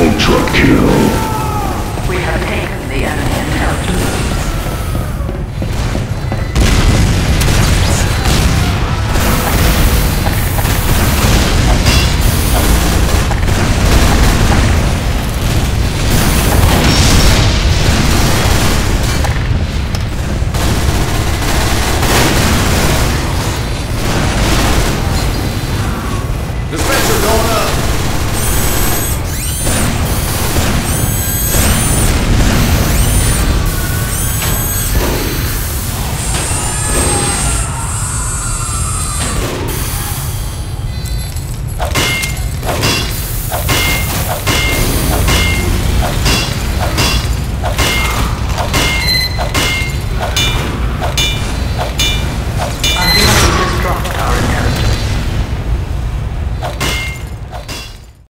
Ultra kill.